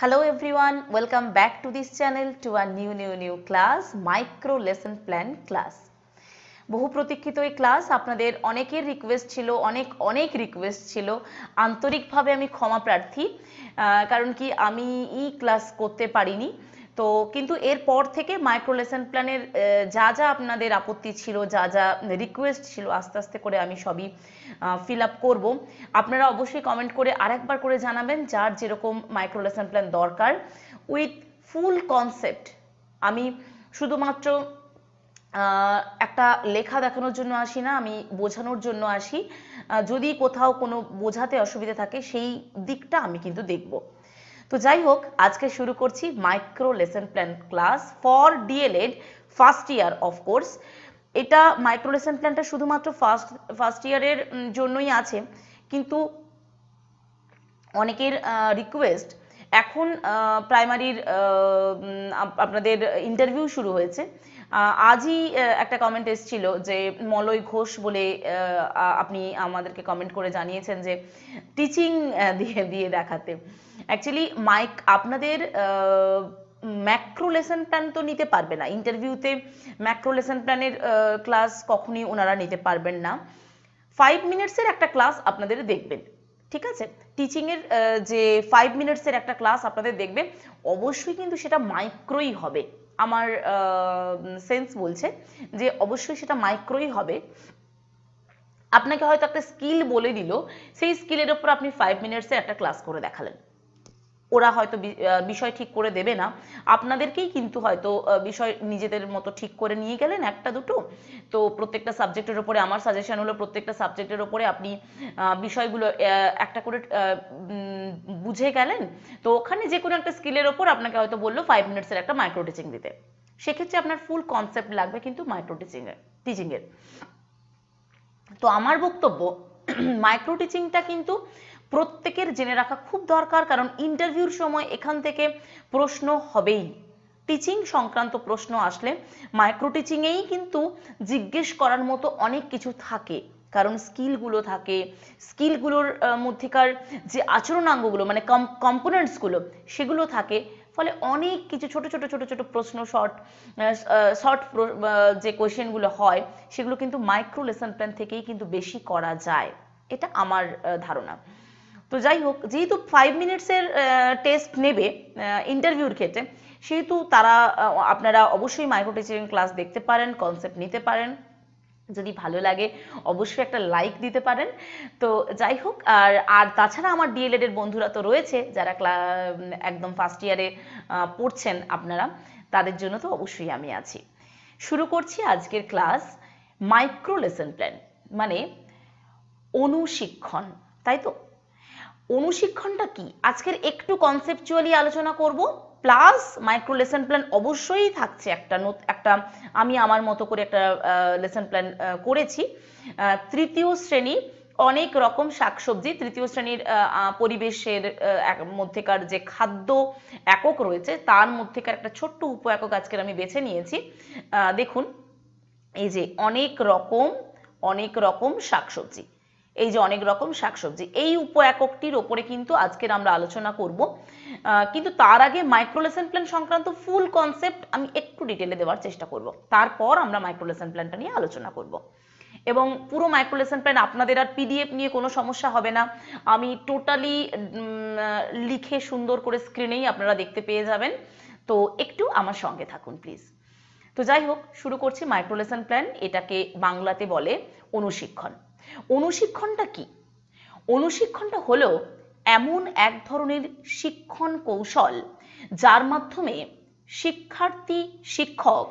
Hello everyone, welcome back to this channel to a new new new class, micro lesson plan class. বহু প্রতীক্ষিত এই class আপনাদের অনেকের request ছিল অনেক অনেক রিকোয়েস্ট ছিল আন্তরিকভাবে আমি ক্ষমা প্রার্থী কারণ কি আমি ই ক্লাস করতে পারিনি তো কিন্তু এরপর থেকে মাইক্রো লেসন প্ল্যানের যা যা আপনাদের আপত্তি ছিল, যা যা রিকোয়েস্ট ছিল, আস্তে আস্তে করে আমি সবই ফিল আপ করব। আপনারা অবশ্যই কমেন্ট করে আরেকবার করে জানাবেন যার যেরকম মাইক্রো লেসন প্ল্যান দরকার। উইথ ফুল কনসেপ্ট আমি শুধুমাত্র একটা লেখা দেখানোর জন্য আসি না, আমি বোঝানোর জন্য আসি। যদি কোথাও কোনো বোঝাতে অসুবিধা থাকে, সেই দিকটা আমি কিন্তু দেখব। তো যাই হোক, আজকে শুরু করছি micro lesson plan class for DElEd first year of course এটা মাইক্রো লেসন প্ল্যানটা শুধুমাত্র ফার্স্ট ফার্স্ট ইয়ারের জন্যই আছে। কিন্তু অনেকের রিকোয়েস্ট এখন প্রাইমারির আপনাদের ইন্টারভিউ শুরু হয়েছে। আজই একটা কমেন্ট এসেছিল যে মলয় ঘোষ বলে আপনি আমাদেরকে কমেন্ট করে জানিয়েছেন যে টিচিং দিয়ে দিয়ে দেখাতে। অ্যাকচুয়ালি মাইক আপনাদের ম্যাক্রো লেসন প্ল্যান তো নিতে পারবে না। ইন্টারভিউতে ম্যাক্রো লেসন প্ল্যানের ক্লাস কখনই ওনারা নিতে পারবেন না। ফাইভ মিনিটসের একটা ক্লাস আপনাদের দেখবেন। ঠিক আছে? টিচিং এর যে ফাইভ মিনিটসের একটা ক্লাস আপনাদের দেখবেন, অবশ্যই কিন্তু সেটা মাইক্রোই হবে। আমার সেন্স বলছে যে অবশ্যই সেটা মাইক্রোই হবে। আপনাকে হয়তো একটা স্কিল বলে দিল, সেই স্কিলের ওপর আপনি ফাইভ মিনিটসের একটা ক্লাস করে দেখালেন। ওরা হয়তো বিষয় ঠিক করে দেবে না। আপনাদেরকেই কিন্তু হয়তো বিষয় নিজেদের মতো ঠিক করে নিয়ে গেলেন একটা দুটো। তো প্রত্যেকটা সাবজেক্টের উপরে আমার সাজেশন হলো প্রত্যেকটা সাবজেক্টের উপরে আপনি বিষয়গুলো একটা করে বুঝে গেলেন। তো ওখানে যে কোনো একটা স্কিলের ওপর আপনাকে হয়তো বলল ফাইভ মিনিটসের একটা মাইক্রো টিচিং দিতে। সেক্ষেত্রে আপনার ফুল কনসেপ্ট লাগবে কিন্তু মাইক্রো টিচিং এর টিচিং এর। তো আমার বক্তব্য মাইক্রো টিচিংটা কিন্তু প্রত্যেকের জেনে রাখা খুব দরকার, কারণ ইন্টারভিউর সময় এখান থেকে প্রশ্ন হবেই। টিচিং সংক্রান্ত প্রশ্ন আসলে মাইক্রো টিচিংয়েই কিন্তু জিজ্ঞেস করার মতো অনেক কিছু থাকে। কারণ স্কিলগুলো থাকে স্কিলগুলোর মধ্যেকার যে আচরণাঙ্গগুলো মানে কম্পোনেন্টসগুলো সেগুলো থাকে। ফলে অনেক কিছু ছোট ছোট ছোট ছোট প্রশ্ন শর্ট শর্ট যে কোয়েশ্চেনগুলো হয়, সেগুলো কিন্তু মাইক্রো লেসন প্ল্যান থেকেই কিন্তু বেশি করা যায়। এটা আমার ধারণা। তো যাই হোক, যেহেতু ফাইভ মিনিটসের টেস্ট নেবে ইন্টারভিউর ক্ষেত্রে, সেহেতু তারা আপনারা অবশ্যই মাইক্রো টিচিং ক্লাস দেখতে পারেন কনসেপ্ট নিতে পারেন। যদি ভালো লাগে, অবশ্যই একটা লাইক দিতে পারেন। তো যাই হোক, আর আর তাছাড়া আমার ডিএলএড এর বন্ধুরা তো রয়েছে, যারা একদম ফার্স্ট ইয়ারে পড়ছেন আপনারা, তাদের জন্য তো অবশ্যই আমি আছি। শুরু করছি আজকের ক্লাস মাইক্রো লেসন প্ল্যান মানে অনুশিক্ষণ, তাই তো? অনুশিক্ষণটা কি? আজকের একটু কনসেপচুয়ালি আলোচনা করব প্লাস মাইক্রো লেসন প্ল্যান অবশ্যই থাকছে একটা একটা আমি আমার মতো করে একটা লেসন প্ল্যান করেছি। তৃতীয় শ্রেণি, অনেক রকম শাকসবজি, তৃতীয় শ্রেণির পরিবেশের মধ্যেকার যে খাদ্য একক রয়েছে, তার মধ্যেকার একটা ছোট্ট উপ একক আজকের আমি বেছে নিয়েছি। দেখুন, এই যে অনেক রকম অনেক রকম শাকসবজি। এই যে অনেক রকম শাকসবজি, এই উপ এককটির ওপরে কিন্তু আজকের আমরা আলোচনা করব। কিন্তু তার আগে মাইক্রো লেসন প্ল্যান সংক্রান্ত ফুল কনসেপ্ট আমি একটু ডিটেলে দেওয়ার চেষ্টা করব। তারপর আমরা মাইক্রো লেসন প্ল্যানটা নিয়ে আলোচনা করব। এবং পুরো মাইক্রো লেসন প্ল্যান আপনাদের আর পিডিএফ নিয়ে কোনো সমস্যা হবে না। আমি টোটালি লিখে সুন্দর করে স্ক্রিনেই আপনারা দেখতে পেয়ে যাবেন। তো একটু আমার সঙ্গে থাকুন প্লিজ তো যাই হোক, শুরু করছি মাইক্রো লেসন প্ল্যান এটাকে বাংলাতে বলে অনুশিক্ষণ। অনুশিক্ষণটা কি? অনুশিক্ষণটা হলো এমন এক ধরনের শিক্ষণ কৌশল যার মাধ্যমে শিক্ষার্থী, শিক্ষক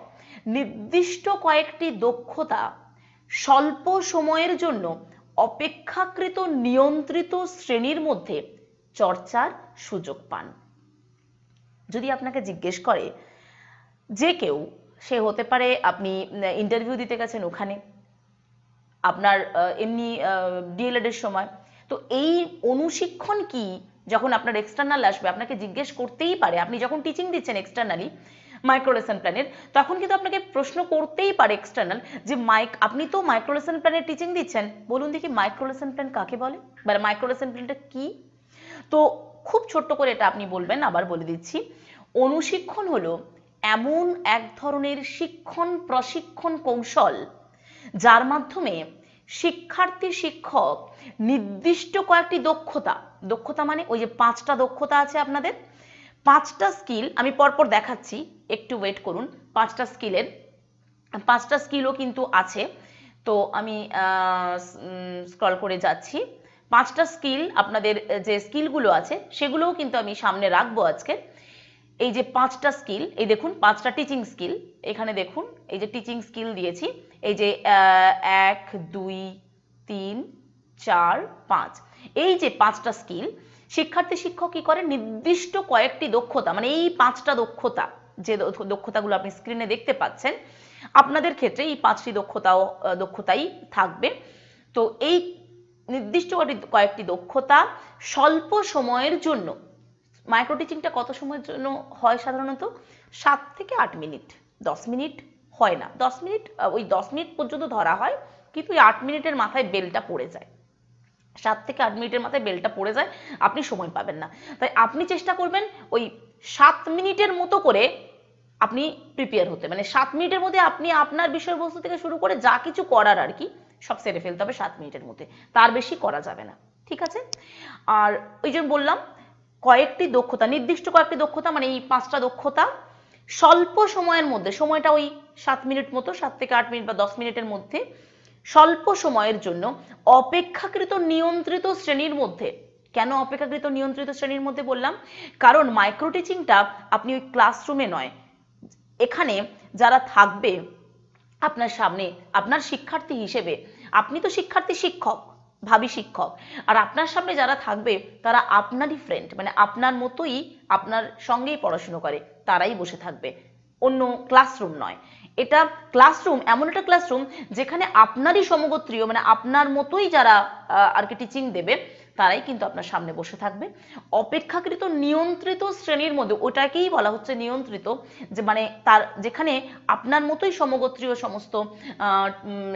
নির্দিষ্ট কয়েকটি দক্ষতা স্বল্প সময়ের জন্য অপেক্ষাকৃত নিয়ন্ত্রিত শ্রেণির মধ্যে চর্চার সুযোগ পান। যদি আপনাকে জিজ্ঞেস করে যে কেউ, সে হতে পারে আপনি ইন্টারভিউ দিতে গেছেন ওখানে আপনার এমনি ডিএলএড এর সময়। তো এই অনুশিক্ষণ কি যখন আপনার এক্সটার্নাল আসবে, আপনাকে জিজ্ঞেস করতেই পারে। আপনি যখন টিচিং দিচ্ছেন এক্সটার্নালি মাইক্রোলেসন প্ল্যানের তখন কিন্তু আপনাকে প্রশ্ন করতেই পারে এক্সটার্নাল যে, মাইক, আপনি তো মাইক্রোলেসন প্ল্যানের টিচিং দিচ্ছেন। বলুন দেখি মাইক্রোলেসন প্ল্যান কাকে বলে? বা মাইক্রোলেসন প্ল্যানটা কি? তো খুব ছোট্ট করে এটা আপনি বলবেন, আবার বলে দিচ্ছি। অনুশিক্ষণ হলো এমন এক ধরনের শিক্ষণ প্রশিক্ষণ কৌশল যার মাধ্যমে শিক্ষার্থী শিক্ষক নির্দিষ্ট কয়েকটি দক্ষতা দক্ষতা মানে ওই যে পাঁচটা দক্ষতা আছে আপনাদের, পাঁচটা স্কিল আমি পরপর দেখাচ্ছি, একটু ওয়েট করুন, পাঁচটা স্কিলের পাঁচটা স্কিলও কিন্তু আছে। তো আমি স্ক্রল করে যাচ্ছি। পাঁচটা স্কিল আপনাদের যে স্কিলগুলো আছে সেগুলোও কিন্তু আমি সামনে রাখব আজকে। এই যে পাঁচটা স্কিল এই দেখুন, পাঁচটা টিচিং স্কিল এখানে দেখুন, এই যে টিচিং স্কিল দিয়েছি, এই যে এক, দুই, তিন, চার, পাঁচ। এই যে পাঁচটা স্কিল শিক্ষার্থী শিক্ষক কি করে? নির্দিষ্ট কয়েকটি দক্ষতা মানে এই পাঁচটা দক্ষতা, যে দক্ষতাগুলো আপনি স্ক্রিনে দেখতে পাচ্ছেন, আপনাদের ক্ষেত্রে এই পাঁচটি দক্ষতাও দক্ষতাই থাকবে। তো এই নির্দিষ্ট কয়েকটি দক্ষতা স্বল্প সময়ের জন্য মাইক্রো টিচিংটা কত সময়ের জন্য হয় সাধারণত? সাত থেকে আট মিনিট। দশ মিনিট হয় না। দশ মিনিট ওই দশ মিনিট পর্যন্ত ধরা হয়, কিন্তু ওই আট মিনিটের মাথায় বেলটা পড়ে যায়। সাত থেকে আট মিনিটের মাথায় বেলটা পড়ে যায়, আপনি সময় পাবেন না। তাই আপনি চেষ্টা করবেন ওই সাত মিনিটের মতো করে আপনি প্রিপেয়ার হতে। মানে সাত মিনিটের মধ্যে আপনি আপনার বিষয়বস্তু থেকে শুরু করে যা কিছু করার আর কি, সব সেরে ফেলতে হবে সাত মিনিটের মধ্যে। তার বেশি করা যাবে না। ঠিক আছে? আর ওই জন্য বললাম কয়েকটি দক্ষতা, নির্দিষ্ট কয়েকটি দক্ষতা মানে এই পাঁচটা দক্ষতা, স্বল্প সময়ের মধ্যে, সময়টা ওই সাত মিনিট মতো, সাত থেকে আট মিনিট বা দশ মিনিটের মধ্যে, স্বল্প সময়ের জন্য অপেক্ষাকৃত নিয়ন্ত্রিত শ্রেণির মধ্যে, কেন অপেক্ষাকৃত নিয়ন্ত্রিত শ্রেণির মধ্যে বললাম? কারণ মাইক্রো টিচিংটা আপনি ওই ক্লাসরুমে নয়। এখানে যারা থাকবে, আপনার সামনে, আপনার শিক্ষার্থী হিসেবে, আপনি তো শিক্ষার্থী শিক্ষক ভাবি শিক্ষক। আর আপনার সামনে যারা থাকবে, তারা আপনারই ফ্রেন্ড মানে আপনার মতোই আপনার সঙ্গেই পড়াশুনো করে, তারাই বসে থাকবে। অন্য ক্লাসরুম নয়। এটা ক্লাসরুম এমন একটা ক্লাসরুম যেখানে আপনারই সমগোত্রীয় মানে আপনার মতোই যারা আর কি টিচিং দেবে, তারাই কিন্তু আপনার সামনে বসে থাকবে। অপেক্ষাকৃত নিয়ন্ত্রিত শ্রেণির মধ্যে, ওটাকেই বলা হচ্ছে নিয়ন্ত্রিত, যে মানে তার, যেখানে আপনার মতোই সমগোত্রীয় সমস্ত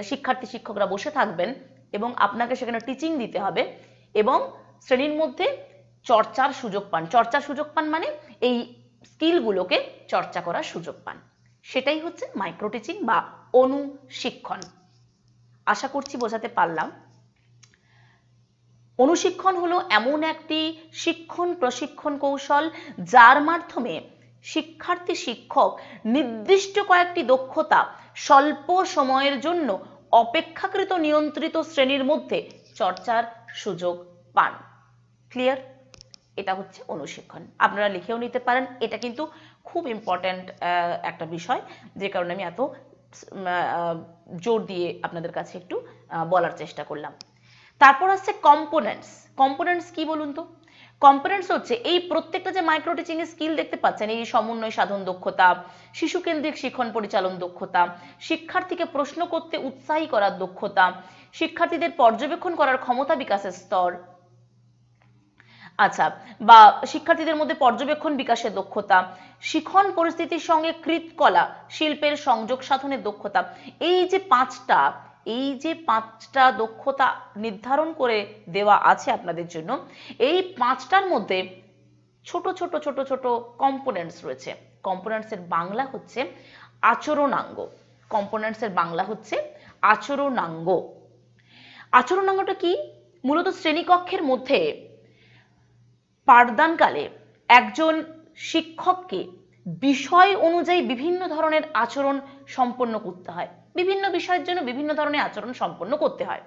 শিক্ষার্থী, শিক্ষকরা বসে থাকবেন এবং আপনাকে সেখানে টিচিং দিতে হবে এবং শ্রেণির মধ্যে চর্চার সুযোগ পান। চর্চার সুযোগ পান মানে এই স্কিলগুলোকে চর্চা করার সুযোগ পান। সেটাই হচ্ছে মাইক্রো টিচিং বা অনুশিক্ষণ। আশা করছি বোঝাতে পারলাম। অনুশিক্ষণ হলো এমন একটি শিক্ষণ প্রশিক্ষণ কৌশল যার মাধ্যমে শিক্ষার্থী শিক্ষক নির্দিষ্ট কয়েকটি দক্ষতা স্বল্প সময়ের জন্য অপেক্ষাকৃত নিয়ন্ত্রিত শ্রেণির মধ্যে চর্চার সুযোগ পান। ক্লিয়ার এটা হচ্ছে অনুশিক্ষণ। আপনারা লিখেও নিতে পারেন। এটা কিন্তু খুব ইম্পর্ট্যান্ট একটা বিষয়, যে কারণে আমি এত জোর দিয়ে আপনাদের কাছে একটু বলার চেষ্টা করলাম। তারপর আসছে কম্পোনেন্টস কম্পোনেন্টস কি বলুন তো? কম্পোনেন্টস হচ্ছে এই প্রত্যেকটা যে মাইক্রো টিচিং এর স্কিল দেখতে পাচ্ছেন, এই সমন্বয় সাধন দক্ষতা শিশু কেন্দ্রিক শিক্ষণ পরিচালন দক্ষতা, শিক্ষার্থীকে প্রশ্ন করতে উৎসাহী করার দক্ষতা, শিক্ষার্থীদের পর্যবেক্ষণ করার ক্ষমতা বিকাশের স্তর। আচ্ছা বা শিক্ষার্থীদের মধ্যে পর্যবেক্ষণ বিকাশের দক্ষতা, শিখন পরিস্থিতির সঙ্গে কৃতকলা শিল্পের সংযোগ সাধনের দক্ষতা, এই যে পাঁচটা এই যে পাঁচটা দক্ষতা নির্ধারণ করে দেওয়া আছে আপনাদের জন্য, এই পাঁচটার মধ্যে ছোট ছোট ছোট ছোট কম্পোনেন্টস রয়েছে। কম্পোনেন্টসের বাংলা হচ্ছে আচরণাঙ্গ। কম্পোনেন্টসের বাংলা হচ্ছে আচরণাঙ্গ। আচরণাঙ্গটা কি? মূলত শ্রেণীকক্ষের মধ্যে পাঠদানকালে একজন শিক্ষককে বিষয় অনুযায়ী বিভিন্ন ধরনের আচরণ সম্পন্ন করতে হয়। বিভিন্ন বিষয়ের জন্য বিভিন্ন ধরনের আচরণ সম্পন্ন করতে হয়।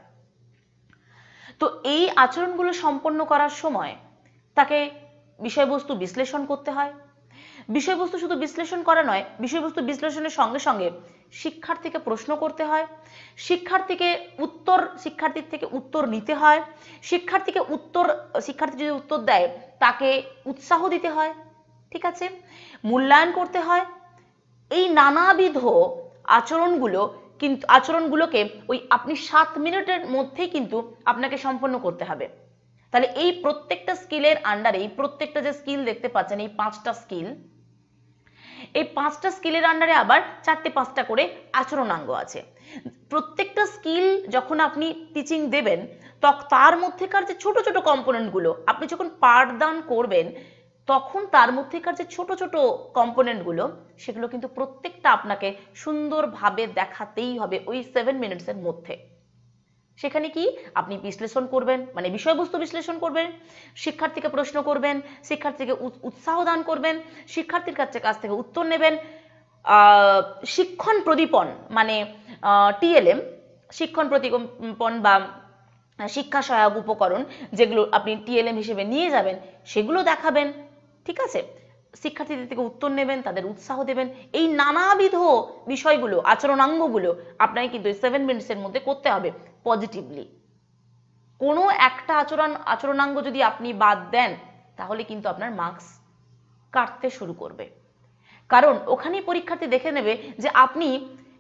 তো এই আচরণগুলো সম্পন্ন করার সময় তাকে বিষয়বস্তু বিশ্লেষণ করতে হয়। বিষয়বস্তু শুধু বিশ্লেষণ করা নয়, বিষয়বস্তু বিশ্লেষণের সঙ্গে সঙ্গে শিক্ষার্থীকে প্রশ্ন করতে হয়। শিক্ষার্থীকে উত্তর, শিক্ষার্থীর থেকে উত্তর নিতে হয়। শিক্ষার্থীকে উত্তর, শিক্ষার্থী যদি উত্তর দেয়, তাকে উৎসাহ দিতে হয়, ঠিক আছে? মূল্যায়ন করতে হয়। এই নানাবিধ আচরণগুলো কিন্তু আচরণগুলোকে ওই আপনি সাত মিনিটের মধ্যেই কিন্তু আপনাকে সম্পন্ন করতে হবে। তাহলে এই প্রত্যেকটা স্কিলের আন্ডারে এই প্রত্যেকটা যে স্কিল দেখতে পাচ্ছেন, এই পাঁচটা স্কিল, এই পাঁচটা স্কিলের আন্ডারে আবার চারটে পাঁচটা করে আচরণাঙ্গ আছে। প্রত্যেকটা স্কিল যখন আপনি টিচিং দেবেন, তক তার মধ্যেকার যে ছোট ছোট কম্পোনেন্টগুলো, আপনি যখন পাঠদান করবেন তখন তার মধ্যেকার যে ছোট ছোট কম্পোনেন্টগুলো, সেগুলো কিন্তু প্রত্যেকটা আপনাকে সুন্দরভাবে দেখাতেই হবে ওই সেভেন মিনিটসের মধ্যে। সেখানে কি? আপনি বিশ্লেষণ করবেন মানে বিষয়বস্তু বিশ্লেষণ করবেন, শিক্ষার্থীকে প্রশ্ন করবেন, শিক্ষার্থীকে উৎসাহ দান করবেন, শিক্ষার্থীর কাছে কাছ থেকে উত্তর নেবেন। শিক্ষণ প্রদীপন মানে টিএলএম শিক্ষণ প্রদীপন বা শিক্ষা সহায়ক উপকরণ, যেগুলো আপনি টিএলএম হিসেবে নিয়ে যাবেন, সেগুলো দেখাবেন। ঠিক আছে? শিক্ষার্থীদের থেকে উত্তর নেবেন, তাদের উৎসাহ দেবেন। এই নানাবিধ বিষয়গুলো, আচরণাঙ্গগুলো আপনাকে কিন্তু এই সেভেন মিনিটসের মধ্যে করতে হবে পজিটিভলি কোনো একটা আচরণ, আচরণাঙ্গ যদি আপনি বাদ দেন, তাহলে কিন্তু আপনার মার্কস কাটতে শুরু করবে। কারণ ওখানেই পরীক্ষার্থী দেখে নেবে যে আপনি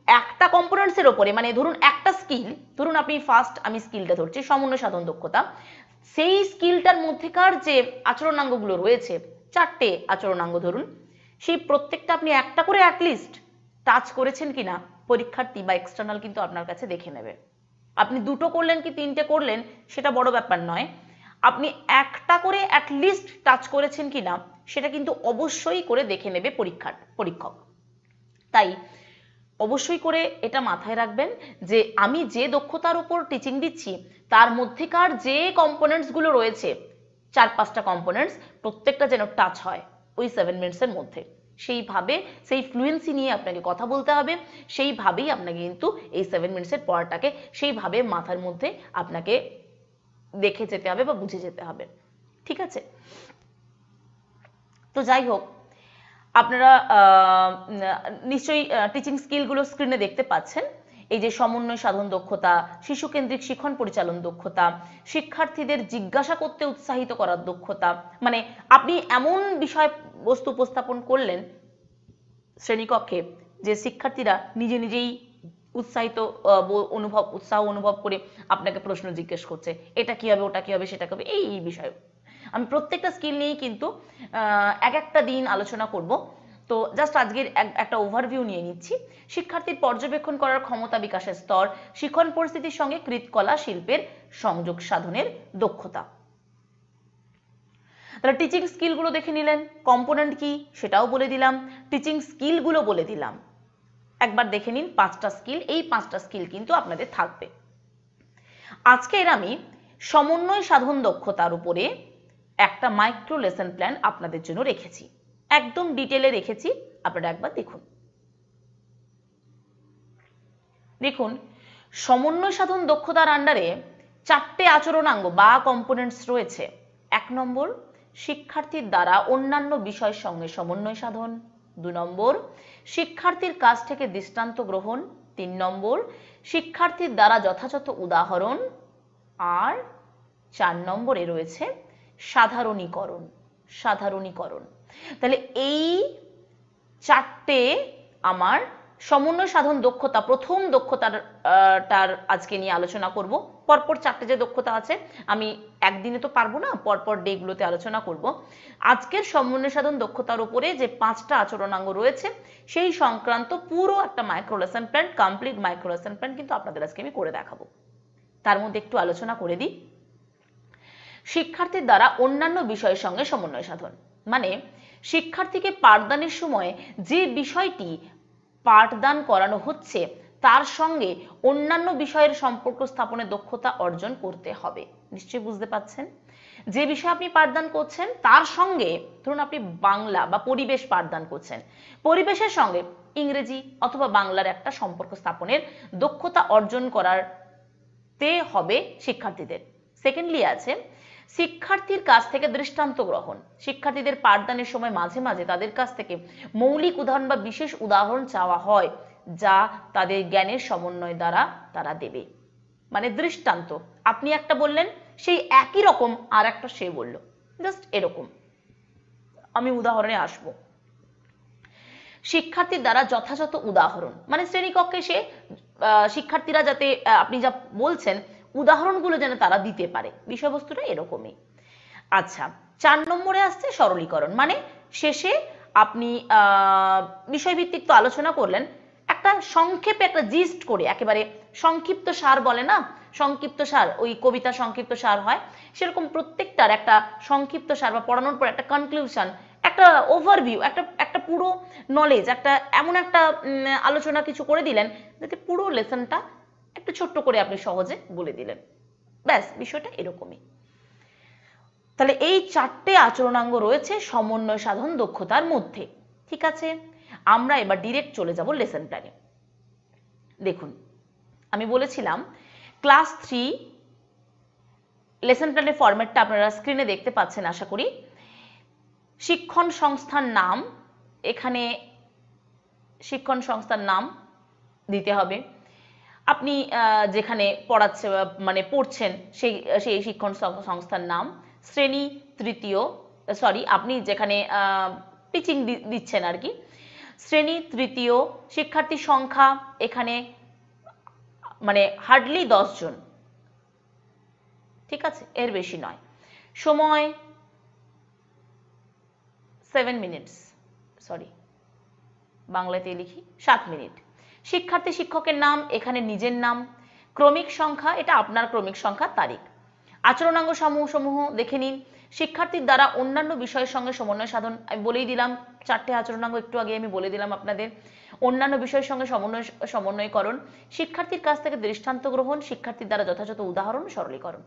একটা কম্পোনেন্টস এর ওপরে মানে ধরুন একটা স্কিল ধরুন আপনি ফার্স্ট আমি স্কিলটা ধরছি, সমন্বয় সাধন দক্ষতা। সেই স্কিলটার মধ্যেকার যে আচরণাঙ্গগুলো রয়েছে চারটে আচরণাঙ্গ ধরুন। সেই প্রত্যেকটা আপনি একটা করে অ্যাটলিস্ট টাচ করেছেন কিনা, পরীক্ষার্থী বা এক্সটার্নাল কিন্তু আপনার কাছে দেখে নেবে। আপনি দুটো করলেন কি তিনটে করলেন, সেটা বড় ব্যাপার নয়। আপনি একটা করে অ্যাটলিস্ট টাচ করেছেন কিনা, সেটা কিন্তু অবশ্যই করে দেখে নেবে পরীক্ষার, পরীক্ষক। তাই অবশ্যই করে এটা মাথায় রাখবেন যে আমি যে দক্ষতার উপর টিচিং দিচ্ছি, তার মধ্যেকার যে কম্পোনেন্টসগুলো রয়েছে চার পাঁচটা কম্পোনেন্টস প্রত্যেকটা যেন টাচ হয় ওই সেভেন মিনিটসের মধ্যে। সেইভাবে, সেই ফ্লুয়েন্সি নিয়ে আপনাকে কথা বলতে হবে, সেইভাবেই আপনাকে কিন্তু এই সেভেন মিনিটসের পড়াটাকে সেইভাবে মাথার মধ্যে আপনাকে দেখে যেতে হবে বা বুঝে যেতে হবে। ঠিক আছে? তো যাই হোক, আপনারা নিশ্চয়ই টিচিং স্কিলগুলো স্ক্রিনে দেখতে পাচ্ছেন। এই যে সমন্বয় সাধন দক্ষতা শিশু কেন্দ্রিক শিক্ষণ পরিচালন দক্ষতা, শিক্ষার্থীদের জিজ্ঞাসা করতে উৎসাহিত করার দক্ষতা মানে আপনি এমন বিষয় বস্তু উপস্থাপন করলেন শ্রেণীকক্ষে যে শিক্ষার্থীরা নিজে নিজেই উৎসাহিত অনুভব, উৎসাহ অনুভব করে আপনাকে প্রশ্ন জিজ্ঞেস করছে, এটা কি হবে, ওটা কি হবে, সেটা কি হবে, এই বিষয়। আমি প্রত্যেকটা স্কিল নিয়েই কিন্তু এক একটা দিন আলোচনা করব। তো জাস্ট আজকের এক- একটা ওভারভিউ নিয়ে নিচ্ছি। শিক্ষার্থীর পর্যবেক্ষণ করার ক্ষমতা বিকাশের স্তর শিক্ষণ পরিস্থিতির সঙ্গে কৃতকলা শিল্পের সংযোগ সাধনের দক্ষতা। তাহলে টিচিং স্কিলগুলো দেখে নিলেন কম্পোনেন্ট কি সেটাও বলে দিলাম টিচিং স্কিলগুলো বলে দিলাম। একবার দেখে নিন পাঁচটা স্কিল এই পাঁচটা স্কিল কিন্তু আপনাদের থাকবে। আজকের আমি সমন্বয় সাধন দক্ষতার উপরে একটা মাইক্রো লেসন প্ল্যান আপনাদের জন্য রেখেছি। একদম ডিটেলে রেখেছি। আপনারা একবার দেখুন। দেখুন, সমন্বয় সাধন দক্ষতার আন্ডারে চারটে আচরণাঙ্গ বা কম্পোনেন্টস রয়েছে। এক নম্বর, শিক্ষার্থীর দ্বারা অন্যান্য বিষয়ের সঙ্গে সমন্বয় সাধন। দু নম্বর, শিক্ষার্থীর কাছ থেকে দৃষ্টান্ত গ্রহণ। তিন নম্বর, শিক্ষার্থীর দ্বারা যথাযথ উদাহরণ। আর চার নম্বরে রয়েছে সাধারণীকরণ। সাধারণীকরণ। তাহলে এই চারটে আমার সমন্বয় সাধন দক্ষতা, প্রথম দক্ষতার টার আজকে নিয়ে আলোচনা করব। পরপর চারটে যে দক্ষতা আছে, আমি একদিনে তো পারব না, পরপর ডেগুলোতে আলোচনা করব। আজকের সমন্বয় সাধন দক্ষতার উপরে যে পাঁচটা আচরণাঙ্গ রয়েছে, সেই সংক্রান্ত পুরো একটা micro lesson plan complete micro lesson plan কিন্তু আপনাদের আজকে আমি করে দেখাবো। তার মধ্যে একটু আলোচনা করে দিই। শিক্ষার্থীর দ্বারা অন্যান্য বিষয়ের সঙ্গে সমন্বয় সাধন। মানে শিক্ষার্থীকে পাঠদানের সময় যে বিষয়টি পাঠদান করানো হচ্ছে, তার সঙ্গে অন্যান্য বিষয়ের সম্পর্ক স্থাপনের দক্ষতা অর্জন করতে হবে। নিশ্চয়ই বুঝতে পাচ্ছেন যে বিষয় আপনি পাঠদান করছেন, তার সঙ্গে ধরুন আপনি বাংলা বা পরিবেশ পাঠদান করছেন, পরিবেশের সঙ্গে ইংরেজি অথবা বাংলার একটা সম্পর্ক স্থাপনের দক্ষতা অর্জন করার তে হবে শিক্ষার্থীদের। সেকেন্ডলি আছে শিক্ষার্থীর কাছ থেকে দৃষ্টান্ত গ্রহণ। শিক্ষার্থীদের পাঠদানের সময় মাঝে মাঝে তাদের কাছ থেকে মৌলিক উদাহরণ বা বিশেষ উদাহরণ চাওয়া হয়, যা তাদের জ্ঞানের সমন্বয় দ্বারা তারা দেবে। মানে দৃষ্টান্ত। আপনি একটা বললেন, সেই একই রকম আর একটা সে বলল। জাস্ট এরকম। আমি উদাহরণে আসব। শিক্ষার্থীর দ্বারা যথাযথ উদাহরণ। মানে শ্রেণীকক্ষে সে শিক্ষার্থীরা যাতে আপনি যা বলছেন উদাহরণগুলো যেন তারা দিতে পারে। বিষয়বস্তুটা এরকমই। আচ্ছা চার নম্বরে আসছে সরলীকরণ। মানে শেষে আপনি বিষয়ভিত্তিক তো আলোচনা করলেন, একটা সংক্ষেপে একটা জিস্ট করে, একেবারে সংক্ষিপ্ত সার বলে না? সংক্ষিপ্ত সার, ওই কবিতা সংক্ষিপ্ত সার হয়, সেরকম প্রত্যেকটার একটা সংক্ষিপ্ত সার বা পড়ানোর পর একটা কনক্লুশন একটা ওভারভিউ একটা একটা পুরো নলেজ একটা এমন একটা আলোচনা কিছু করে দিলেন, যাতে পুরো লেসনটা একটু ছোট্ট করে আপনি সহজে বলে দিলেন। ব্যাস, বিষয়টা এরকমই। তাহলে এই চারটে আচরণাঙ্গ রয়েছে সমন্বয়, সাধন, দক্ষতার মধ্যে। ঠিক আছে? আমরা এবার ডিরেক্ট চলে যাব লেসন প্ল্যানে দেখুন, আমি বলেছিলাম ক্লাস থ্রি লেসন প্ল্যানের ফরম্যাটটা আপনারা স্ক্রিনে দেখতে পাচ্ছেন, আশা করি। শিক্ষণ সংস্থার নাম, এখানে শিক্ষণ সংস্থার নাম দিতে হবে। আপনি যেখানে পড়াচ্ছে মানে পড়ছেন, সেই সেই শিক্ষণ সংস্থার নাম শ্রেণি তৃতীয় সরি আপনি যেখানে টিচিং দিচ্ছেন আর কি, শ্রেণি তৃতীয় শিক্ষার্থী সংখ্যা এখানে মানে হার্ডলি জন। ঠিক আছে? এর বেশি নয়। সময় সেভেন মিনিটস সরি বাংলাতে লিখি, সাত মিনিট শিক্ষার্থী শিক্ষকের নাম, এখানে নিজের নাম, ক্রমিক সংখ্যা, এটা আপনার ক্রমিক সংখ্যা তারিখ। আচরণাঙ্গ সমূহ সমূহ দেখে নিন। শিক্ষার্থীর দ্বারা অন্যান্য বিষয়ের সঙ্গে সমন্বয় সাধন, আমি বলেই দিলাম, চারটে আচরণাঙ্গ একটু আগে আমি বলে দিলাম আপনাদের। অন্যান্য বিষয়ের সঙ্গে সমন্বয়, সমন্বয়করণ, শিক্ষার্থীর কাছ থেকে দৃষ্টান্ত গ্রহণ, শিক্ষার্থীর দ্বারা যথাযথ উদাহরণ, সরলীকরণ।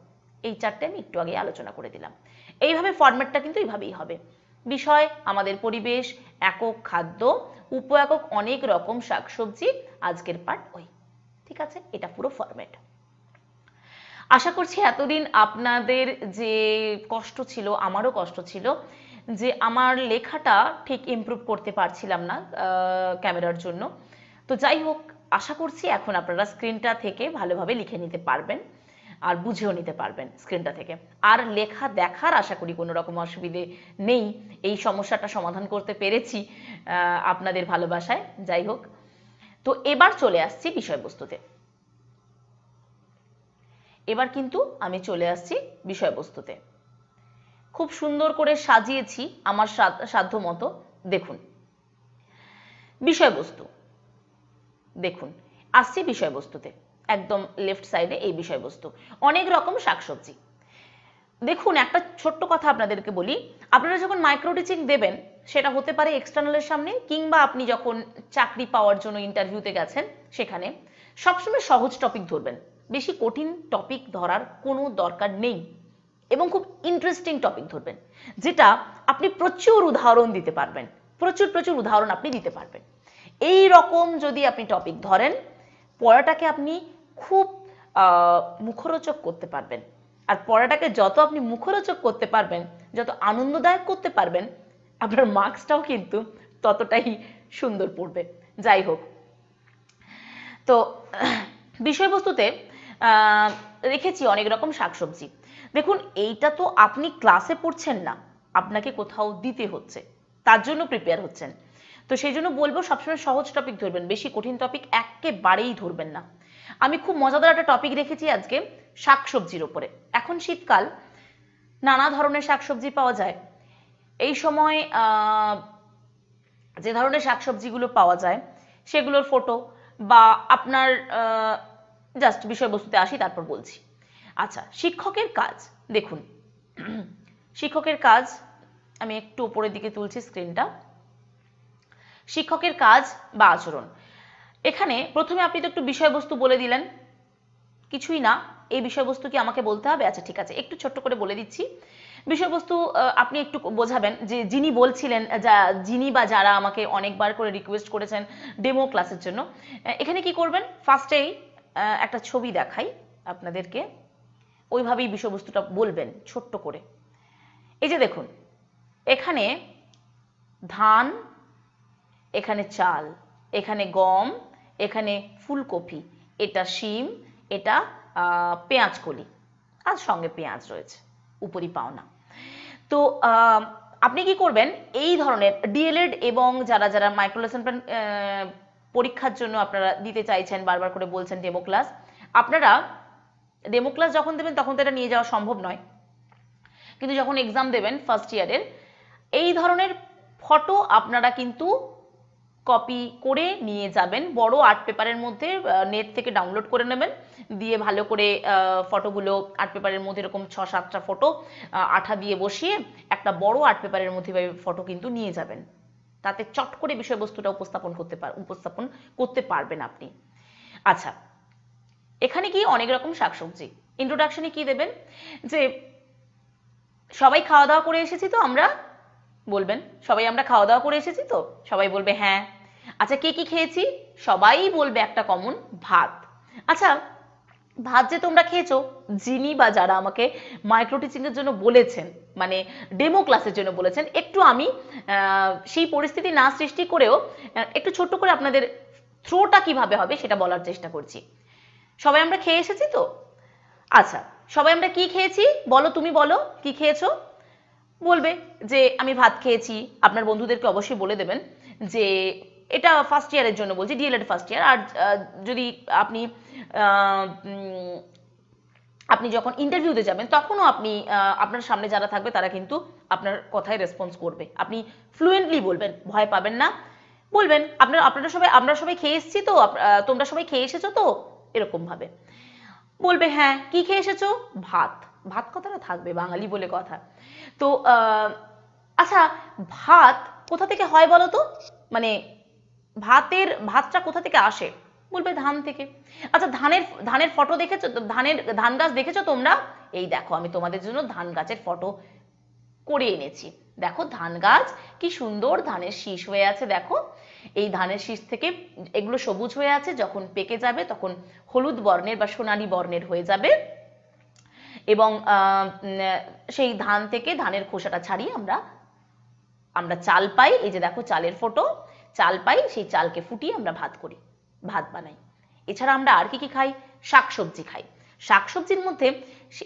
এই চারটে আমি একটু আগে আলোচনা করে দিলাম। এইভাবে ফরম্যাটটা কিন্তু এইভাবেই হবে। বিষয়, আমাদের পরিবেশ, একক খাদ্য উপ একক অনেক রকম শাকসবজি, আজকের পার্ট ওই। ঠিক আছে? এটা পুরো ফরম্যাট আশা করছি এতদিন আপনাদের যে কষ্ট ছিল, আমারও কষ্ট ছিল, যে আমার লেখাটা ঠিক ইমপ্রুভ করতে পারছিলাম না ক্যামেরার জন্য। তো যাই হোক, আশা করছি এখন আপনারা স্ক্রিনটা থেকে ভালোভাবে লিখে নিতে পারবেন। আর বুঝেও নিতে পারবেন স্ক্রিনটা থেকে। আর লেখা দেখার আশা করি কোনো রকম অসুবিধে নেই। এই সমস্যাটা সমাধান করতে পেরেছি আপনাদের ভালোবাসায়। যাই হোক, তো এবার চলে আসছি বিষয়বস্তুতে। এবার কিন্তু আমি চলে আসছি বিষয়বস্তুতে। খুব সুন্দর করে সাজিয়েছি আমার সাধ্য মতো। দেখুন, বিষয়বস্তু। দেখুন, আসছি বিষয়বস্তুতে। একদম লেফট সাইডে এই বিষয়বস্তু। অনেক রকম শাকসবজি। দেখুন, একটা ছোট্ট কথা আপনাদেরকে বলি। আপনারা যখন মাইক্রো টিচিং দেবেন, সেটা হতে পারে এক্সটার্নালের সামনে, কিংবা আপনি যখন চাকরি পাওয়ার জন্য ইন্টারভিউতে গেছেন সেখানে, সবসময় সহজ টপিক ধরবেন। বেশি কঠিন টপিক ধরার কোনো দরকার নেই। এবং খুব ইন্টারেস্টিং টপিক ধরবেন, যেটা আপনি প্রচুর উদাহরণ দিতে পারবেন। প্রচুর প্রচুর উদাহরণ আপনি দিতে পারবেন। এই রকম যদি আপনি টপিক ধরেন, পড়াটাকে আপনি খুব মুখরোচক করতে পারবেন। আর পড়াটাকে যত আপনি মুখরোচক করতে পারবেন, যত আনন্দদায়ক করতে পারবেন, আপনার মার্কসটাও কিন্তু ততটাই সুন্দর পড়বে। যাই হোক। তো, বিষয়বস্তুতে রেখেছি অনেক রকম শাকসবজি। দেখুন, এইটা তো আপনি ক্লাসে পড়ছেন না, আপনাকে কোথাও দিতে হচ্ছে। তার জন্য প্রিপেয়ার হচ্ছেন। তো সেই জন্য বলব, সবসময় সহজ টপিক ধরবেন, বেশি কঠিন টপিক একেবারেই ধরবেন না। আমি খুব মজাদার একটা টপিক রেখেছি আজকে, শাকসবজির ওপরে এখন শীতকাল, নানা ধরনের শাকসবজি পাওয়া যায়। এই সময় যে ধরনের শাকসবজিগুলো পাওয়া যায়, সেগুলোর ফটো বা আপনার জাস্ট বিষয়বস্তুতে আসি, তারপর বলছি। আচ্ছা শিক্ষকের কাজ, দেখুন। শিক্ষকের কাজ, আমি একটু উপরের দিকে তুলছি স্ক্রিনটা শিক্ষকের কাজ বা আচরণ। এখানে প্রথমে আপনি তো একটু বিষয়বস্তু বলে দিলেন। কিছুই না, এই বিষয়বস্তু কি আমাকে বলতে হবে? আচ্ছা ঠিক আছে, একটু ছোট্ট করে বলে দিচ্ছি। বিষয়বস্তু আপনি একটু বোঝাবেন যে যিনি বলছিলেন যা, যিনি বা যারা আমাকে অনেকবার করে রিকোয়েস্ট করেছেন ডেমো ক্লাসের জন্য এখানে কি করবেন? ফার্স্টেই একটা ছবি দেখাই আপনাদেরকে। ওইভাবেই বিষয়বস্তুটা বলবেন, ছোট্ট করে। এই যে দেখুন, এখানে ধান, এখানে চাল, এখানে গম এখানে ফুলকপি, এটা শিম, এটা পেঁয়াজ কলি আর সঙ্গে পেঁয়াজ রয়েছে, উপরি পাওনা। তো আপনি কি করবেন? এই ধরনের ডিএলএড এবং যারা যারা মাইক্রোলেসন প্ল্যান পরীক্ষার জন্য আপনারা দিতে চাইছেন, বারবার করে বলছেন ডেমো ক্লাস আপনারা ডেমো ক্লাস যখন দেবেন, তখন তো এটা নিয়ে যাওয়া সম্ভব নয়। কিন্তু যখন এক্সাম দেবেন ফার্স্ট ইয়ারের এই ধরনের ফটো আপনারা কিন্তু কপি করে নিয়ে যাবেন। বড় আর্ট পেপারের মধ্যে নেট থেকে ডাউনলোড করে নেবেন। দিয়ে ভালো করে ফটোগুলো আর্ট পেপারের মধ্যে এরকম ছ, সাতটা ফটো আঠা দিয়ে বসিয়ে একটা বড় আর্ট পেপারের মধ্যে ফটো কিন্তু নিয়ে যাবেন। তাতে চট করে বিষয়বস্তুটা উপস্থাপন করতে পার, উপস্থাপন করতে পারবেন আপনি। আচ্ছা এখানে কি অনেক রকম শাকসবজি? ইন্ট্রোডাকশনে কি দেবেন? যে সবাই খাওয়া দাওয়া করে এসেছি তো আমরা? বলবেন, সবাই আমরা খাওয়া দাওয়া করে এসেছি তো? সবাই বলবে হ্যাঁ। আচ্ছা কে কি খেয়েছি? সবাই বলবে একটা কমন ভাত। আচ্ছা ভাত যে তোমরা খেয়েছো, যিনি বা যারা আমাকে মাইক্রো টিচিং এর জন্য বলেছেন মানে ডেমো ক্লাসের জন্য বলেছেন, একটু আমি সেই পরিস্থিতি না সৃষ্টি করেও একটু ছোট্ট করে আপনাদের থ্রোটা কীভাবে হবে সেটা বলার চেষ্টা করছি। সবাই আমরা খেয়ে এসেছি তো? আচ্ছা সবাই আমরা কি খেয়েছি? বলো, তুমি বলো, কি খেয়েছো? বলবে যে, আমি ভাত খেয়েছি। আপনার বন্ধুদেরকে অবশ্যই বলে দেবেন যে এটা ফার্স্ট ইয়ারের জন্য বলছি ডিএলএড ফার্স্ট ইয়ার আর যদি আপনি আপনি যখন ইন্টারভিউতে যাবেন, তখনও আপনি আপনার সামনে যারা থাকবে তারা কিন্তু আপনার কথায় রেসপন্স করবে। আপনি ফ্লুয়েন্টলি বলবেন, ভয় পাবেন না। বলবেন, আপনার, আপনারা সবাই, আমরা সবাই খেয়ে এসেছি তো তোমরা সবাই খেয়ে এসেছ তো? এরকম ভাবে। বলবে হ্যাঁ কি খেয়ে এসেছ? ভাত। ভাত কথাটা থাকবে, বাঙালি বলে কথা। তো আচ্ছা ভাত কোথা থেকে হয় বলো তো? মানে ভাতের, ভাতটা কোথা থেকে আসে? বলবে ধান থেকে। আচ্ছা ধানের ধানের ফটো দেখেছ? ধানের, ধান গাছ দেখেছ তোমরা? এই দেখো, আমি তোমাদের জন্য ধান গাছের ফটো করে এনেছি। দেখো, ধান গাছ কি সুন্দর ধানের শীষ হয়ে আছে, দেখো। এই ধানের শীষ থেকে এগুলো সবুজ হয়ে আছে, যখন পেকে যাবে তখন হলুদ বর্ণের বা সোনালি বর্ণের হয়ে যাবে। এবং সেই ধান থেকে ধানের খোসাটা ছাড়িয়ে আমরা আমরা চাল পাই। এই যে দেখো, চালের ফটো। চাল পাই, সেই চালকে ফুটিয়ে আমরা ভাত করি, ভাত বানাই। এছাড়া আমরা আর কি কি খাই? শাকসবজি খাই। শাকসবজির মধ্যে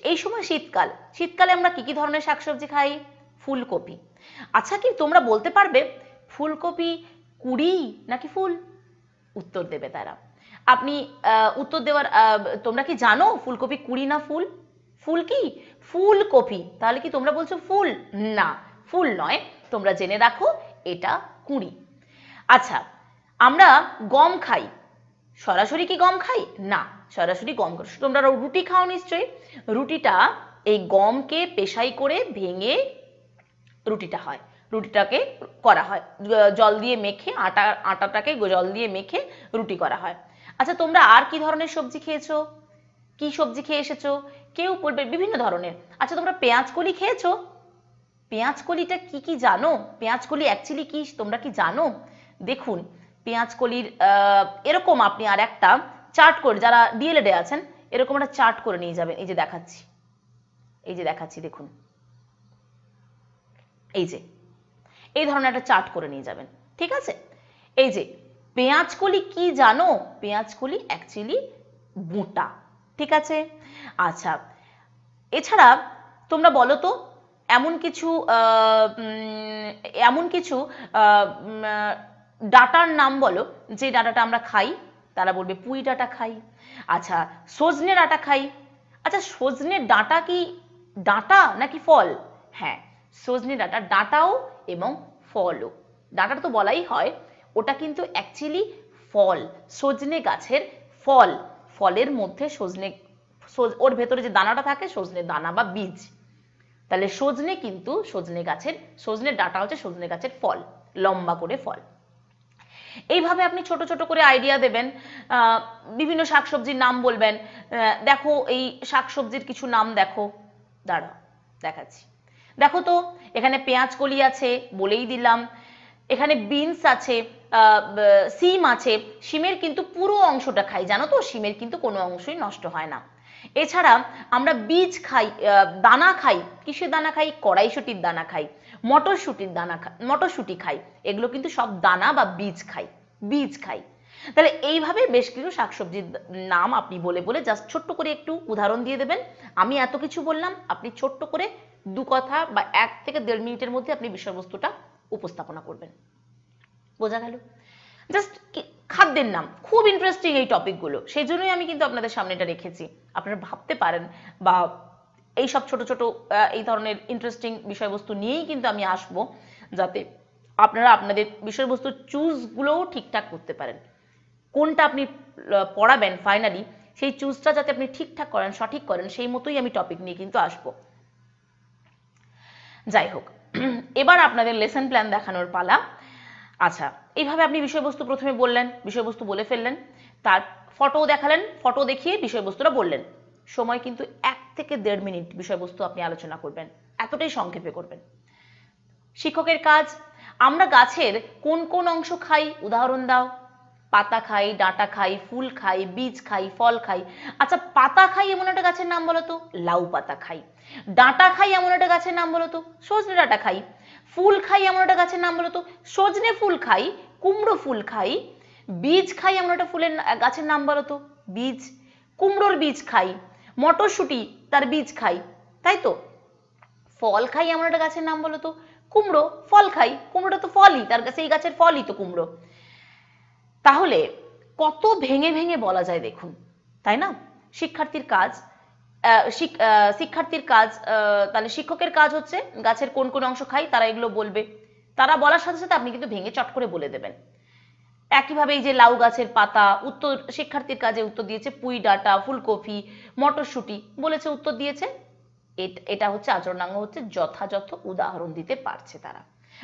এই সময় শীতকাল। শীতকালে আমরা কি কি ধরনের শাকসবজি খাই? ফুলকপি। আচ্ছা কি, তোমরা বলতে পারবে, ফুলকপি, কুড়ি নাকি ফুল? উত্তর দেবে তারা। আপনি উত্তর দেওয়ার তোমরা কি জানো ফুলকপি কুড়ি না ফুল? ফুল কি? ফুলকপি। তাহলে কি তোমরা বলছো ফুল? না, ফুল নয়। তোমরা জেনে রাখো, এটা কুড়ি। আচ্ছা আমরা গম খাই। সরাসরি কি গম খাই? না, সরাসরি গম তোমরা রুটি খাও নিশ্চয়ই। রুটিটা এই গমকে পেশাই করে ভেঙে রুটিটা হয়। রুটিটাকে করা হয়। জল দিয়ে মেখে, আটা, আটাটাকে জল দিয়ে মেখে রুটি করা হয়। আচ্ছা তোমরা আর কি ধরনের সবজি খেয়েছো? কি সবজি খেয়ে এসেছ? কেউ বলবে, বিভিন্ন ধরনের। আচ্ছা তোমরা পেঁয়াজ কলি খেয়েছো? পেঁয়াজ কলিটা কি কি জানো? পেঁয়াজ কলি অ্যাকচুয়ালি কি? তোমরা কি জানো? দেখুন, পেঁয়াজ কলির এরকম আপনি আর একটা চার্ট করে, যারা ডিএলএডে আছেন, এরকম একটা চার্ট করে নিয়ে যাবেন। এই যে দেখাচ্ছি। এই যে দেখাচ্ছি, দেখুন। এই যে, এই ধরনের একটা চার্ট করে নিয়ে যাবেন, ঠিক আছে? এই যে, পেঁয়াজ কলি কি জানো? পেঁয়াজ কলি অ্যাকচুয়ালি মোটা, ঠিক আছে? আচ্ছা এছাড়া তোমরা বলো তো, এমন কিছু এমন কিছু ডাটার নাম বলো, যে ডাটাটা আমরা খাই, তারা বলবে পুঁই ডাটা খাই। আচ্ছা সজনে ডাটা খাই। আচ্ছা সজনে ডাটা কি ডাটা নাকি ফল? হ্যাঁ সজনে ডাটা, ডাটাও এবং ফলও। ডাটাটা তো বলাই হয়, ওটা কিন্তু অ্যাকচুয়ালি ফল, সজনে গাছের ফল। ফলের মধ্যে সজনে ওর ভেতরে যে দানাটা থাকে, সজনে দানা বা বীজ। তাহলে সজনে কিন্তু সজনে গাছের, সজনে ডাটা হচ্ছে সজনে গাছের ফল, লম্বা করে ফল। এইভাবে আপনি ছোট ছোট করে আইডিয়া দেবেন বিভিন্ন শাকসবজির নাম বলবেন দেখো এই শাকসবজির কিছু নাম দেখো, দাঁড়া, দেখাচ্ছি। দেখো তো, এখানে পেঁয়াজ কলি আছে বলেই দিলাম, এখানে বিনস আছে সিম আছে, সিমের কিন্তু পুরো অংশটা খাই, জানো তো, সিমের কিন্তু কোনো অংশই নষ্ট হয় না। এছাড়া আমরা বীজ খাই দানা খাই, কিসের দানা খাই? কড়াইশুটির দানা খাই। মটরশুটির দানা মটরশুটি খাই। এগুলো কিন্তু সব দানা বা বীজ খাই বীজ খাই। তাহলে এইভাবে বেশ কিছু শাকসবজির নাম আপনি বলে বলে জাস্ট ছোট্ট করে একটু উদাহরণ দিয়ে দেবেন। আমি এত কিছু বললাম, আপনি ছোট্ট করে দু কথা বা এক থেকে দেড় মিনিটের মধ্যে আপনি বিষয়বস্তুটা উপস্থাপনা করবেন। বোঝা গেল? জাস্ট খাদ্যের নাম। খুব ইন্টারেস্টিং এই টপিকগুলো সেই জন্যই আমি কিন্তু আপনাদের সামনে এটা রেখেছি। আপনারা ভাবতে পারেন বা এই সব ছোট ছোট এই ধরনের ইন্টারেস্টিং বিষয়বস্তু নিয়েই কিন্তু আমি আসব, যাতে আপনারা আপনাদের বিষয়বস্তুর চুজগুলোও ঠিকঠাক করতে পারেন। কোনটা আপনি পড়াবেন ফাইনালি সেই চুজটা যাতে আপনি ঠিকঠাক করেন, সঠিক করেন, সেই মতোই আমি টপিক নিয়ে কিন্তু আসব। যাই হোক, এবার আপনাদের লেসন প্ল্যান দেখানোর পালা। আচ্ছা এইভাবে আপনি বিষয়বস্তু প্রথমে বললেন, বিষয়বস্তু বলে ফেললেন, তার ফটো দেখালেন ফটো দেখিয়ে বিষয়বস্তুটা বললেন। সময় কিন্তু এক থেকে দেড় মিনিট বিষয়বস্তু আপনি আলোচনা করবেন, এতটাই সংক্ষেপে করবেন। শিক্ষকের কাজ, আমরা গাছের কোন কোন অংশ খাই? উদাহরণ দাও। পাতা খাই, ডাঁটা খাই, ফুল খাই, বীজ খাই, ফল খাই। আচ্ছা পাতা খাই এমন একটা গাছের নাম বলো তো? লাউ পাতা খাই। ডাঁটা খাই এমন একটা গাছের নাম বলো তো? সজনে ডাঁটা খাই। ফুল খাই এমন একটা গাছের নাম বলো সজনে ফুল খাই, কুমড়ো ফুল খাই। বীজ খাই এমন একটা ফুলের, গাছের নাম বলো তো? বীজ। কুমড়োর বীজ খাই। মটরশুঁটি তার বীজ খাই, তাই তো? ফল খাই এমন একটা গাছের নাম বলো তো। কুমড়ো, ফল খাই, কুমড়োটা তো ফলই, তার কাছে এই গাছের ফলই তো কুমড়ো। তাহলে কত ভেঙে ভেঙে বলা যায় দেখুন, তাই না? শিক্ষার্থীর কাজ শিক্ষার্থীর কাজ তাহলে শিক্ষকের কাজ হচ্ছে গাছের কোন কোন অংশ খাই, তারা এগুলো বলবে। তারা বলার সাথে সাথে আপনি কিন্তু ভেঙে চট করে বলে দেবেন। একইভাবে এই যে লাউ গাছের পাতা, উত্তর, শিক্ষার্থীর কাজে উত্তর দিয়েছে পুঁই ডাঁটা, ফুলকপি, মটরশুঁটি। বলেছে উত্তর দিয়েছে। এট- হচ্ছে আচরণাঙ্গ, হচ্ছে যথাযথ উদাহরণ দিতে পারছে তারা।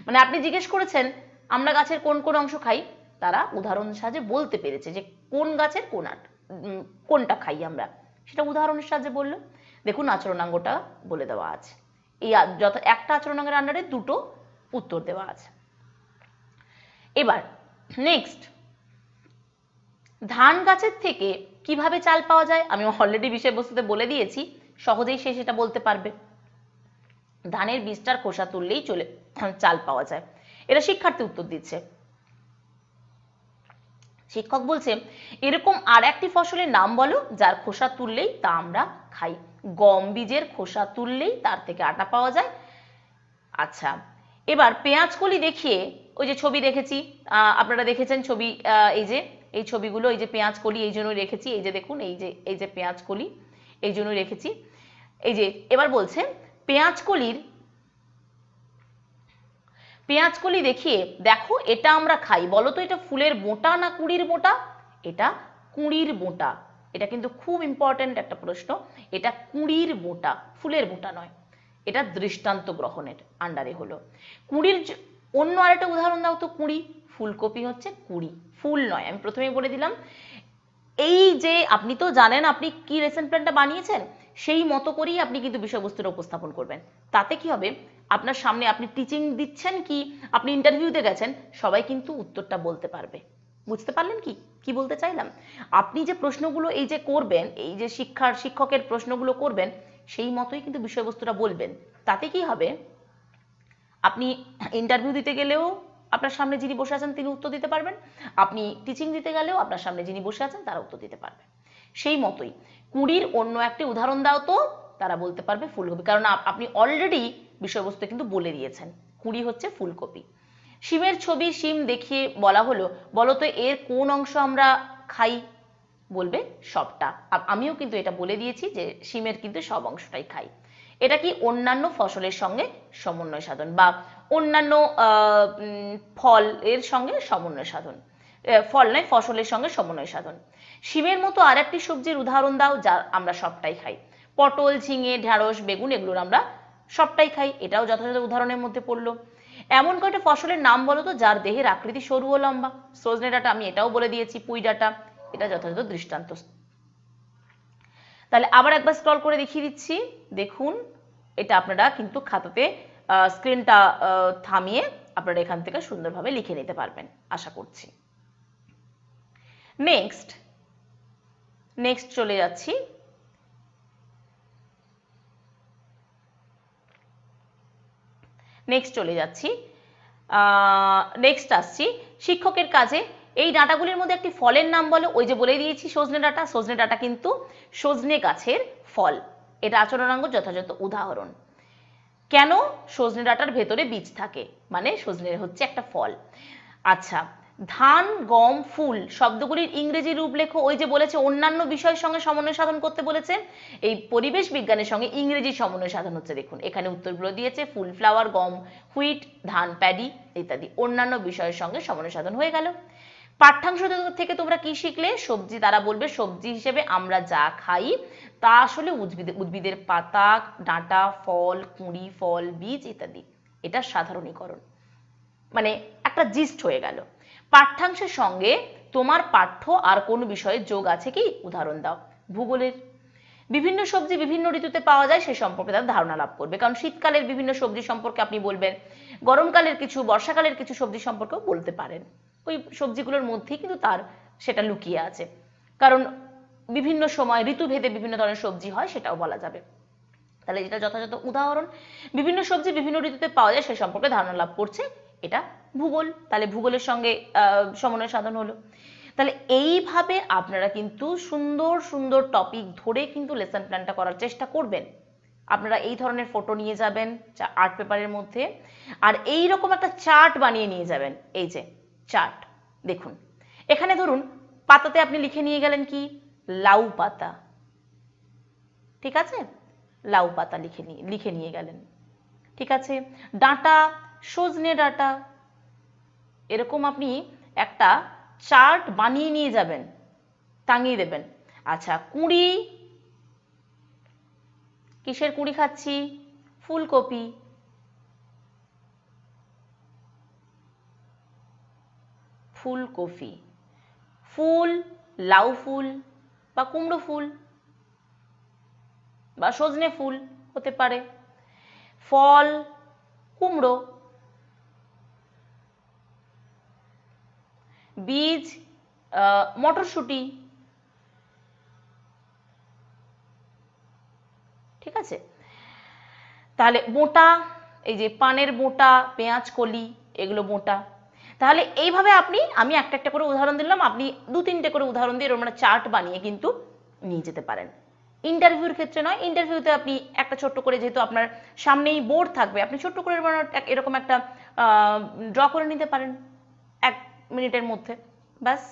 মানে আপনি জিজ্ঞেস করেছেন, আমরা গাছের কোন কোন অংশ খাই? তারা উদাহরণ সাহায্যে বলতে পেরেছে যে কোন গাছের কোন কোনটা খাই আমরা? সেটা উদাহরণের সাহায্যে বলল। দেখুন, আচরণাঙ্গটা বলে দেওয়া আছে। এই যত একটা আচরণাঙ্গের আন্ডারে দুটো উত্তর দেওয়া আছে। এবার নেক্সট ধান গাছের থেকে কীভাবে চাল পাওয়া যায়? আমি অলরেডি বিষয়বস্তুতে বলে দিয়েছি, সহজেই সে সেটা বলতে পারবে। ধানের বীজটার খোসা তুললেই চলে চাল পাওয়া যায়। এটা শিক্ষার্থী উত্তর দিচ্ছে। শিক্ষক বলছে, এরকম আর একটি ফসলের নাম বলো, যার খোসা তুললেই তা আমরা খাই। গম বীজের খোসা তুললেই তার থেকে আটা পাওয়া যায়। আচ্ছা এবার পেঁয়াজ কলি দেখিয়ে ওই যে ছবি দেখেছি আপনারা দেখেছেন ছবি এই যে, এই ছবিগুলো, এই যে পেঁয়াজ কলি, এই জন্য রেখেছি, এই যে দেখুন, এই যে এই যে পেঁয়াজ কলি, এই জন্য রেখেছি। এই যে, এবার বলছে পেঁয়াজ কলির, পেঁয়াজ কলি দেখিয়ে, দেখো এটা আমরা খাই, বলো তো এটা ফুলের মোটা না কুড়ির মোটা? এটা কুড়ির মোটা। এটা কিন্তু খুব ইম্পর্ট্যান্ট একটা প্রশ্ন, এটা কুড়ির মোটা, ফুলের মোটা নয়। এটা দৃষ্টান্ত গ্রহণের আন্ডারে হলো। কুড়ির অন্য আরেকটা উদাহরণ দাও তো, কুড়ি। ফুলকপি হচ্ছে কুড়ি। ফুল নয়, আমি প্রথমেই বলে দিলাম। এই যে আপনি তো জানেন আপনি কি লেসন প্ল্যানটা বানিয়েছেন, সেই মতো করেই আপনি কিন্তু বিষয়বস্তুটা উপস্থাপন করবেন। তাতে কি হবে? আপনার সামনে আপনি টিচিং দিচ্ছেন কি, আপনি ইন্টারভিউতে গেছেন, সবাই কিন্তু উত্তরটা বলতে পারবে। বুঝতে পারলেন কি? কি বলতে চাইলাম? আপনি যে প্রশ্নগুলো এই যে করবেন, এই যে শিক্ষার শিক্ষকের প্রশ্নগুলো করবেন, সেই মতোই কিন্তু বিষয়বস্তুটা বলবেন। তাতে কি হবে? আপনি ইন্টারভিউ দিতে গেলেও আপনার সামনে যিনি বসে আছেন তিনি উত্তর দিতে পারবেন। আপনি টিচিং দিতে গেলেও আপনার সামনে যিনি বসে আছেন তারা উত্তর দিতে পারবে। সেই মতোই কুড়ির অন্য একটি উদাহরণ দাও তো, তারা বলতে পারবে ফুলকপি। কারণ আপনি অলরেডি বিষয়বস্তু কিন্তু বলে দিয়েছেন। কুড়ি হচ্ছে ফুলকপি। শিমের ছবি শিম দেখিয়ে বলা হলো বলতো এর কোন অংশ আমরা খাই? বলবে সবটা। আমিও কিন্তু এটা বলে দিয়েছি যে শিমের কিন্তু সব অংশটাই খাই। এটা কি অন্যান্য ফসলের সঙ্গে সমন্বয় সাধন বা অন্যান্য ফল এর সঙ্গে সমন্বয় সাধন? ফল নয়, ফসলের সঙ্গে সমন্বয় সাধন। শিমের মতো আর একটি সবজির উদাহরণ দাও যা আমরা সবটাই খাই। পটল, ঝিঙে ঢ্যাঁড়স বেগুন এগুলোর আমরা সবটাই খাই। এটাও যথাযথ উদাহরণের মধ্যে পড়ল। এমন কয়টা ফসলের নাম বলো তো যার দেহের আকৃতি সরু ও লম্বা? সজনে ডাটা, আমি এটাও বলে দিয়েছি। পুঁই ডাটা, এটা যথাযথ দৃষ্টান্ত তাহলে আবার একবার স্ক্রল করে দেখিয়ে দিচ্ছি। দেখুন, এটা আপনারা কিন্তু খাতাতে স্ক্রিনটা থামিয়ে আপনারা এখান থেকে সুন্দরভাবে লিখে নিতে পারবেন, আশা করছি। নেক্সট নেক্সট চলে যাচ্ছি। নেক্সট চলে যাচ্ছি। নেক্সট আসছি। শিক্ষকের কাজে এই ডাঁটাগুলির মধ্যে একটি ফলের নাম বলো, ওই যে বলে দিয়েছি সজনে ডাঁটা সজনে ডাঁটা কিন্তু সজনে গাছের ফল। এটা আচরণাঙ্গ যথাযথ উদাহরণ। কেন সজনে ডাঁটার ভেতরে বীজ থাকে? মানে সজনে হচ্ছে একটা ফল। আচ্ছা ধান, গম, ফুল শব্দগুলির ইংরেজি রূপ লেখো, ওই যে বলেছে, অন্যান্য বিষয়ের সঙ্গে সমন্বয় সাধন করতে বলেছে। এই পরিবেশ বিজ্ঞানের সঙ্গে ইংরেজি সমন্বয় সাধন হচ্ছে, দেখুন। এখানে উত্তরগুলো দিয়েছে, ফুল, ফ্লাওয়ার, গম, হুইট, ধান, প্যাডি ইত্যাদি। অন্যান্য বিষয়ের সঙ্গে সমন্বয় সাধন হয়ে গেল। পাঠ্যাংশ থেকে তোমরা কি শিখলে? সবজি, তারা বলবে সবজি হিসেবে আমরা যা খাই, তা আসলে উদ্ভিদ, উদ্ভিদের পাতা, ডাঁটা, ফল, কুঁড়ি, ফল, বীজ ইত্যাদি। এটা সাধারণীকরণ। মানে একটা জিস্ট হয়ে গেল। পাঠ্যাংশের সঙ্গে তোমার পাঠ্য আর কোন বিষয়ে যোগ আছে কি? উদাহরণ দাও। ভূগোলের। বিভিন্ন সবজি বিভিন্ন ঋতুতে পাওয়া যায়, সে সম্পর্কে তার ধারণা লাভ করবে। কারণ শীতকালের বিভিন্ন সবজি সম্পর্কে আপনি বলবেন, গরমকালের কিছু, বর্ষাকালের কিছু সবজি সম্পর্কেও বলতে পারেন। ওই সবজিগুলোর মধ্যেই কিন্তু তার সেটা লুকিয়ে আছে। কারণ বিভিন্ন সময় ঋতুভেদে বিভিন্ন ধরনের সবজি হয় সেটাও বলা যাবে। তাহলে যেটা যথাযথ উদাহরণ, বিভিন্ন সবজি বিভিন্ন ঋতুতে পাওয়া যায় সে সম্পর্কে ধারণা লাভ করছে এটা ভূগোল। তাহলে ভূগোলের সঙ্গে সমন্বয় সাধন হলো। তাহলে এইভাবে আপনারা কিন্তু সুন্দর সুন্দর টপিক ধরে কিন্তু লেসন প্ল্যানটা করার চেষ্টা করবেন। আপনারা এই ধরনের ফটো নিয়ে যাবেন আর্ট পেপারের মধ্যে, আর এই রকম একটা চার্ট বানিয়ে নিয়ে যাবেন। এই যে চার্ট। দেখুন, এখানে ধরুন পাতাতে আপনি লিখে নিয়ে গেলেন কি? লাউ পাতা। ঠিক আছে? লাউ পাতা লিখে নিয়ে লিখে নিয়ে গেলেন। ঠিক আছে? ডাঁটা, সজনে ডাঁটা, এরকম আপনি একটা চার্ট বানিয়ে নিয়ে যাবেন, টাঙিয়ে দেবেন। আচ্ছা কুড়ি, কিসের কুড়ি খাচ্ছি? ফুলকপি। ফুলকপি ফুল, লাউ ফুল বা কুমড়ো ফুল বা সজনে ফুল হতে পারে। ফল, কুমড়ো, বীজ মটরশুঁটি। ঠিক আছে? তাহলে মোটা, এই যে পানের মোটা, পেঁয়াজ, কলি, এগুলো মোটা। তাহলে এইভাবে আপনি, আমি একটা একটা করে উদাহরণ দিলাম, আপনি দু তিনটে করে উদাহরণ দিয়ে এরকম চার্ট বানিয়ে কিন্তু নিয়ে যেতে পারেন। ইন্টারভিউর ক্ষেত্রে নয় ইন্টারভিউতে আপনি একটা ছোট্ট করে যেহেতু আপনার সামনেই বোর্ড থাকবে, আপনি ছোট্ট করে এরকম একটা ড্র করে নিতে পারেন এক মিনিটের মধ্যে। ব্যাস।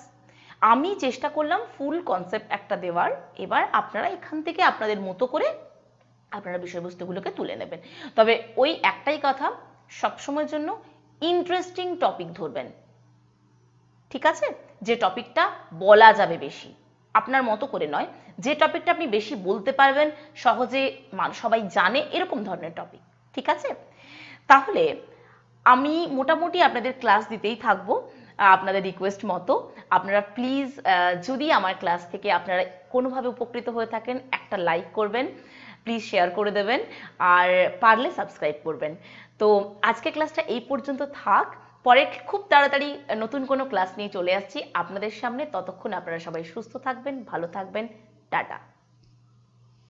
আমি চেষ্টা করলাম ফুল কনসেপ্ট একটা দেওয়ার, এবার আপনারা এখান থেকে আপনাদের মতো করে আপনারা বিষয়বস্তুগুলোকে তুলে নেবেন। তবে ওই একটাই কথা, সবসময়ের জন্য ইন্টারেস্টিং টপিক ধরবেন। ঠিক আছে? যে টপিকটা বলা যাবে বেশি। আপনার মতো করে নয়। যে টপিকটা আপনি বেশি বলতে পারবেন, সহজে সবাই জানে এরকম ধরনের টপিক ঠিক আছে? তাহলে আমি মোটামুটি আপনাদের ক্লাস দিতেই থাকব, আপনাদের রিকোয়েস্ট মতো। আপনারা প্লিজ যদি আমার ক্লাস থেকে আপনারা কোনোভাবে উপকৃত হয়ে থাকেন, একটা লাইক করবেন। প্লিজ শেয়ার করে দেবেন আর পারলে সাবস্ক্রাইব করবেন। তো আজকে ক্লাসটা এই পর্যন্ত থাক। পরে খুব তাড়াতাড়ি নতুন কোনো ক্লাস নিয়ে চলে আসছি। আপনাদের সামনে ততক্ষণ আপনারা সবাই সুস্থ থাকবেন, ভালো থাকবেন। টাটা।